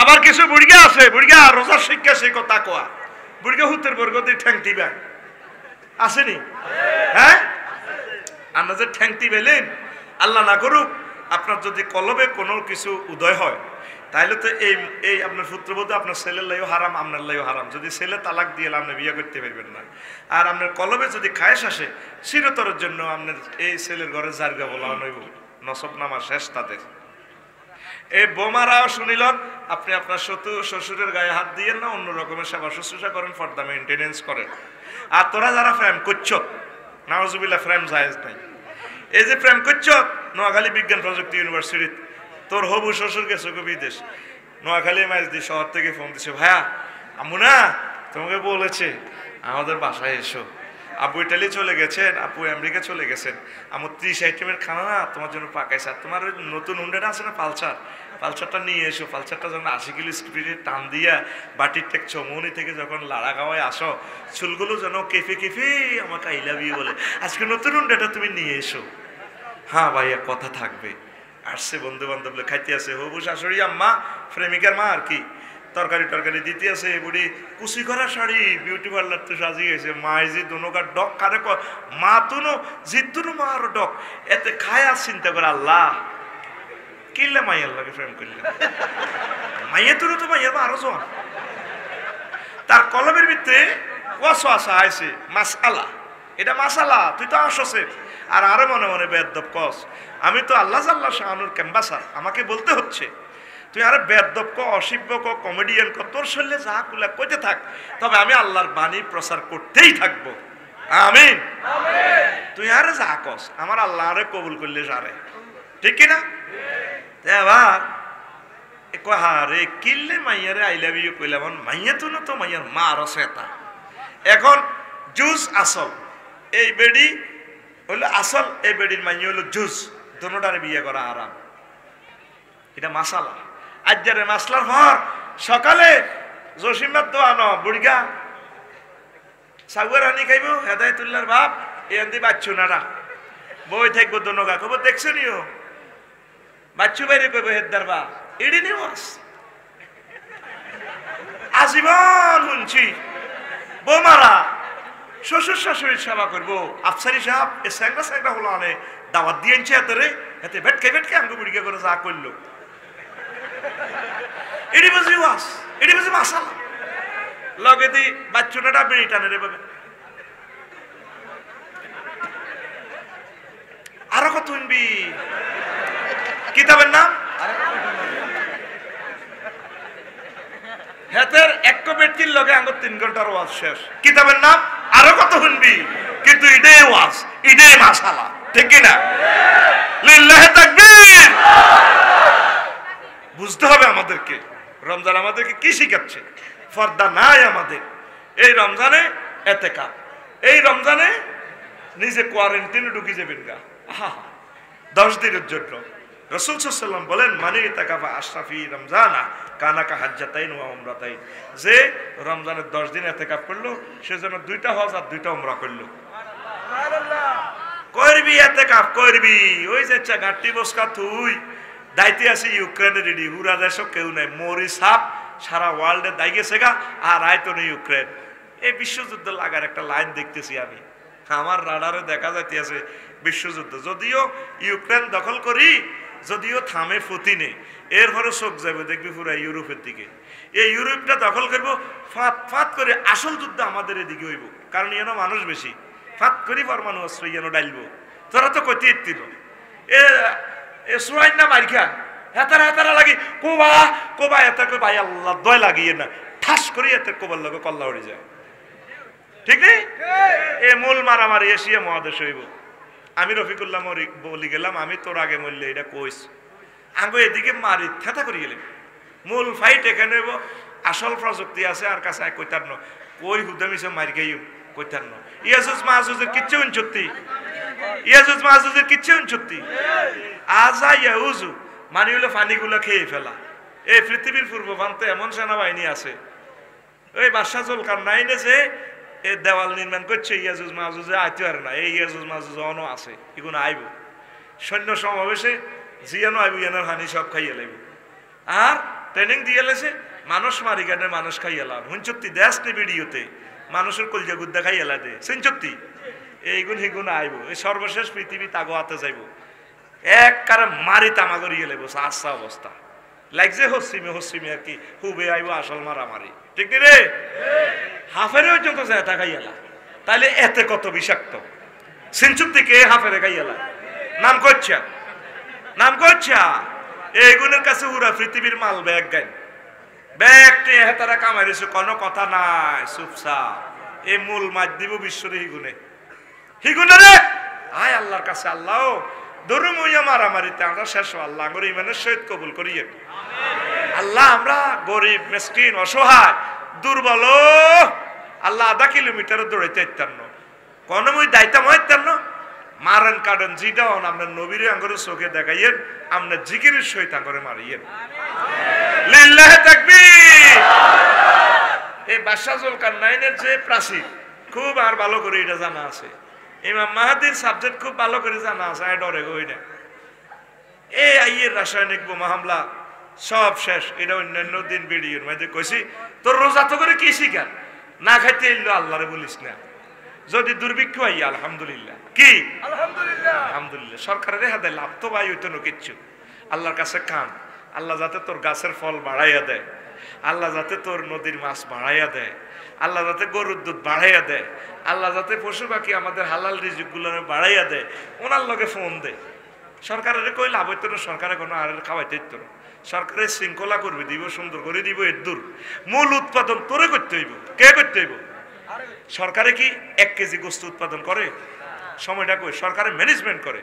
আবার কিছু বুড়িগা আছে বুড়িগা রোজার শিক্ষা সে কথা কোয়া। বুড়িগা হুতের বরগতে ঠ্যাং টিবা আসেনি? হ্যাঁ? আমরা যে ঠ্যাংটি পেলেন আল্লাহ না করুক, আপনার যদি কলবে কোনো কিছু উদয় হয় তাহলে তো এই এই আপনার পুত্রবধূ আপনার ছেলের লাইও হারাম, আপনার লাইও হারাম। যদি ছেলে তালাক দিয়ে আপনি বিয়ে করতে পারবেন না। আর আপনার কলবে যদি খায়েস আসে, চিরতরের জন্য আপনার এই ছেলের ঘরে জারগা বলা নইব নসব নামা শেষ তাদের। এই বোমারাও শুনিল, আপনি আপনার শত্রু শ্বশুরের গায়ে হাত দিয়ে না, অন্য রকমের সেবা শুশ্রূষা করেন ফর্দা মেনটেনেন্স করেন আর তোরা যারা ফ্রেম করছ নাওজুবিল্লা ফ্রেম জায়েজ নাই। এই যে প্রেম করছ, নোয়াখালী বিজ্ঞান প্রযুক্তি ইউনিভার্সিটির তোর হবু শ্বশুর গেছে বিদেশ। নোয়াখালী মাইজদি শহর থেকে ফোন দিছে, ভাইয়া আমু না, তোমাকে বলেছে, আমাদের বাসায় এসো। আপু ইটালি চলে গেছেন আপু আমেরিকা চলে গেছেন। আমার ত্রিশ আইটেমের খানা না, তোমার জন্য পাকাইছে। আর তোমার ওই নতুন হুন্ডাটা আছে না পালসার? পালসারটা নিয়ে এসো। পালসারটা যখন আশি কিলো স্পিডে টান দিয়া বাটির টেক চমনি থেকে যখন লাড়া গাওয়ায় আসো, চুলগুলো যেন কেফে কেফে আমাকে আই বলে। আজকে নতুন হুন্ডাটা তুমি নিয়ে এসো। হ্যাঁ ভাইয়া, কথা থাকবে। আসছে বন্ধু বান্ধব খাইতে আছে হবু শাশুড়ি, আম্মা, প্রেমিকার মা আর কি। তরকারি টরকারি দিতে আছে, বুড়ি কুচি করা শাড়ি বিউটি পার্লার তো সাজি গেছে। মাই জি দুনোকার ডক, কারে মা তুনো জিতুনো মা আর ডক, এতে খায় আর চিন্তা করে আল্লাহ। কিনলে মাই আল্লাহকে প্রেম করলে। মাইয়া তুলো তো মাইয়ার মা আরও জোয়ান। তার কলমের ভিতরে ওয়াস আসা আইছে মাসালা। এটা মাসালা, তুই তো আসছে আর আরও মনে মনে বেদব কস, আমি তো আল্লাহ আল্লাহ শাহানুর ক্যাম্বাসার, আমাকে বলতে হচ্ছে। তুই আরে বেদব ক অসিব্য ক কমেডিয়ান ক তোর শরীরে যা কুলা কইতে থাক। তবে আমি আল্লাহর বাণী প্রচার করতেই থাকব। আমিন। তুই আরে যা কস আমার আল্লাহ আরে কবুল করলে সারে ঠিক কিনা? এবার হারে কিনলে মাইয়ারে আই লাভ ইউ কইলাম মাইয়া তো না তো মাইয়ার মা আরও সেতা এখন জুস আসল এই বেডি হইল আসল এই বেডির মাইয়া হইল জুস দোনোটারে বিয়ে করা আরাম এটা মাসালা। আজ্জারে মাসলার পর সকালে জসিমার তো আনো, বুড়িগা। সাগুয়ার আনি খাইব হেদায়তুল্লার বাপ এ আন্দি বাচ্চু নারা। বই থাকব তো দোনোগা খবর দেখছ নিও? বাচ্চু বাইরে কইব, হেদার বাপ। এডি নিওয়াস আজীবন শুনছি। বৌমারা, শ্বশুর শাশুড়ির সেবা করব। আফসারি সাহেব, এ স্যাংরা স্যাংরা হলো আনে। দাওয়াত দিয়েছে এতে রে এতে ভেটকে ভেটকে আঙ্গু বুড়িকে করে যা করল। এডি বুঝি ওয়াস এডি বুঝি মাসালা লগে দি বাচ্চুটাটা বেড়ি টানে রে বাবা। আরও কত শুনবি? কিতাবের নাম? হেতের এক ব্যক্তির লগে আঙ্গুর তিন ঘণ্টার ওয়াজ শেষ। কিতাবের নাম? আরও কত শুনবি? কিন্তু ইডে ওয়াজ ইডে মাসালা ঠিক কিনা? লিল্লাহে তাকবীর! বুঝতে হবে আমাদেরকে। রমজান আমাদেরকে কি শিখাচ্ছে? ফর্দা নাই আমাদের। এই রমজানে এতেকা এই রমজানে নিজে কোয়ারেন্টিনে ঢুকে যাবেন গা। আহা দশ দিনের জন্য। রসুল সাল্লাম বলেন মানে তাকাফা আশরাফি রমজানা কানাকা হাজ্জাতাইন ওয়া উমরাতাইন। যে রমজানের দশ দিন এতে কাপ করল সে যেন দুইটা হজ আর দুইটা উমরা করল। করবি এতে কাপ করবি। ওই যে ঘাটতি বসকা তুই দায়িত্বে আছে ইউক্রেনের রেডি। হুরা দেশ কেউ নাই। মরি সাপ সারা ওয়ার্ল্ডে দায় গেছে গা, আর আয়তন ইউক্রেন এই বিশ্বযুদ্ধ লাগার একটা লাইন দেখতেছি আমি। আমার রাডারে দেখা যাইতেছে বিশ্বযুদ্ধ। যদিও ইউক্রেন দখল করি, যদিও থামে ফতিনে এর ঘরে চোখ যাবে দেখবি পুরা ইউরোপের দিকে। এই ইউরোপটা দখল করব ফাঁত ফাঁত করে আসল যুদ্ধ আমাদের এদিকে হইব। কারণ ইয়েন মানুষ বেশি। ফাঁত করি পরমাণু অস্ত্র ইয়েন ডাইলব। তোরা তো কইতে এত্তিল এ এ সুরাইন না মারিখা। হেতারা হেতারা লাগি কোবা কোবা এতে ভাই আল্লাহ দয় লাগিয়ে না। ঠাস করি এতে কোবার লগে কল্লা উড়ে যায়। ঠিক নেই? এ মূল মারামারি এশিয়া মহাদেশ হইব। আমি রফিকুল্লাহ মরি বলি গেলাম আমি তোর আগে মরলে এটা কইস। আঙ্গো এদিকে মারি থেতা করি গেলাম মূল ফাইট এখানে হইব। আসল প্রযুক্তি আছে আর কাছে কইতার ন কই হুদামিছে মারি গাইও কইতার ন ইয়াজুজ মাহাজুজের কিচ্ছু উনচত্তি ইয়াজুজ মাহাজুজের কিচ্ছু উনচত্তি আজা ইয়াউজু মানে হলো ফানিগুলো খেয়ে ফেলা। এই পৃথিবীর পূর্ব প্রান্তে এমন সেনাবাহিনী আছে। ওই বাদশাহ জলকার নাইনে যে এই দেওয়াল নির্মাণ করছে, ইয়াজুজ মাহুজে আইতে পারে না। এই ইয়াজুজ মাহুজ অনও আছে এগুলো আইব। সৈন্য সমাবেশে জিয়ানো আইব, ইয়ানোর হানি সব খাইয়ে লাইব। আর ট্রেনিং দিয়ে লেছে, মানুষ মারি গানে মানুষ খাই এলাম হুঞ্চত্তি দেশ নি ভিডিওতে, মানুষের কলজা গুদ্দা খাই এলা দে সিনচত্তি এইগুণ হিগুণ আইব। এই সর্বশেষ পৃথিবী তাগো হাতে যাইব। এক কারে মারি তামা করিয়ে লেব আচ্ছা অবস্থা। লাগছে হসিমে হসিমে আর কি, হুবে আইব, আসল মারামারি ঠিক নি রে? হাফের পর্যন্ত যায় তা খাইয়ালা। তাহলে এতে কত বিষাক্ত। সিনচুত্তি কে হাফেরে খাইয়ালা? নাম করছে নাম করছে এইগুলোর কাছে উড়া পৃথিবীর মাল ব্যাগ গাই ব্যাগ টিয়ে হেতারা কামাইছে কোনো কথা নাই চুপসা এই মূল দিব বিশ্বরে হিগুনে। হিগুনে রে? আয় আল্লাহর কাছে, আল্লাহ। ধরুম মারামারিতে আমরা শেষ আল্লাহ করে ইমানের সহিত কবুল করিয়ে আল্লাহ আমরা গরিব, মেসকিন, অসহায়, দুর্বল, আল্লাহ আধা কিলোমিটার দৌড়াইতে ইত্যান্ন কোন দায়িত্ব ইত্যান্ন মারেন, কাটেন আপনার নবীরে আঙ্গরে চোখে দেখাইয়েন আপনার জিকিরের সহিত আঙ্গরে মারিয়েন। লিল্লাহে তাকবীর! এই বাদশাহুল কান্নাইনের যে প্রাচীর, খুব আর ভালো করে এটা জানা আছে। ইমাম মাহাদির সাবজেক্ট খুব ভালো করে জানা আছে ডরে গো এটা। এই আইয়ের রাসায়নিক বোমা হামলা সব শেষ এটা অন্যান্য দিন ভিডিওর মধ্যে কইছি। তোর রোজা তো করে কি শিকার? না খাইতে এলো আল্লাহরে বলিস না। যদি দুর্ভিক্ষ আইয়া আলহামদুলিল্লাহ। কি? আলহামদুলিল্লাহ। সরকারের হাতে লাভ তো ভাই হইতো না কিচ্ছু। আল্লাহর কাছে কান আল্লাহ যাতে তোর গাছের ফল বাড়াইয়া দেয়। আল্লাহ যাতে তোর নদীর মাছ বাড়াইয়া দেয়, আল্লাহ যাতে গরুর দুধ বাড়াইয়া দেয়, আল্লাহ যাতে পশু পাখি আমাদের হালাল রিজিকগুলো বাড়াইয়া দেয়, ওনার লগে ফোন দেয় সরকারের কই লাভ হইতো না, সরকারে কোনো আর খাওয়াইতে হইতো না। সরকারের শৃঙ্খলা করবে দিব, সুন্দর করে দিব, এর দূর। মূল উৎপাদন তোরে করতে হইব, কে করতে হইব? সরকারে কি এক কেজি গোস্ত উৎপাদন করে? সময়টা কই? সরকারে ম্যানেজমেন্ট করে।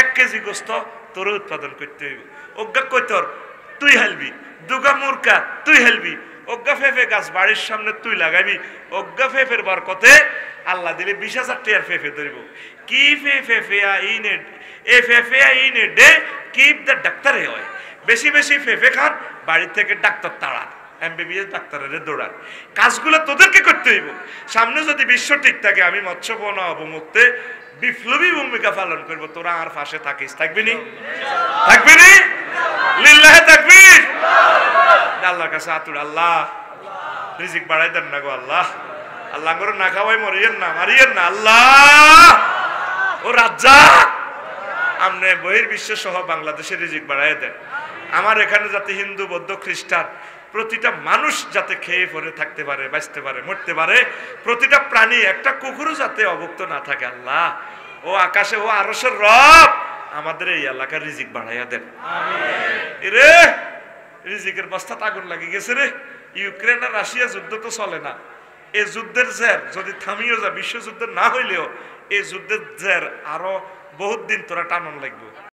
এক কেজি গোস্ত তোর উৎপাদন করতে হইব। অজ্ঞা কই তোর? তুই হেলবি। দুগা মুরকা তুই হেলবি। অজ্ঞা ফেফে গাছ বাড়ির সামনে তুই লাগাবি অজ্ঞা ফেফের বরকতে আল্লাহ দিলে বিশ হাজার টিয়ার ফেফে ধরিব। কি ফে ফেফেয়া ইনে এ ফেফেয়া ইনে ডে কিপ দ্য ডাক্তারে হয়। বেশি বেশি ফেফে খান বাড়ি থেকে ডাক্তার তাড়ান এমবিবিএস ডাক্তারের দৌড়ান। কাজগুলো তোদেরকে করতে হইব। সামনে যদি বিশ্ব ঠিক থাকে আমি মৎস্যপনা অবমুক্তে বিপ্লবী ভূমিকা পালন করব। তোরা আর পাশে থাকিস। থাকবি নি? থাকবি নি? লিল্লাহে থাকবি আল্লাহর কাছে আতুর, আল্লাহ। রিজিক বাড়াই দেন না গো, আল্লাহ। আল্লাহ করে না খাওয়াই মরিয়েন না, মারিয়েন না, আল্লাহ। ও রাজ্জাক। আমনে বহির্বিশ্ব সহ বাংলাদেশের রিজিক বাড়াই দেন। আমার এখানে যাতে হিন্দু, বৌদ্ধ, খ্রিস্টান প্রতিটা মানুষ যাতে খেয়ে পরে থাকতে পারে, বাঁচতে পারে, মরতে পারে, প্রতিটা প্রাণী একটা কুকুরও যাতে অভুক্ত না থাকে, আল্লাহ। ও আকাশে, ও আরসের রব। আমাদের এই এলাকার রিজিক বাড়াইয়া দেন। রে রিজিকের বস্তা আগুন লাগে গেছে রে। ইউক্রেন আর রাশিয়া যুদ্ধ তো চলে না। এই যুদ্ধের জের যদি থামিয়ে যা বিশ্বযুদ্ধ না হইলেও এই যুদ্ধের জের আরও বহুত দিন তোরা টানন লাগবে।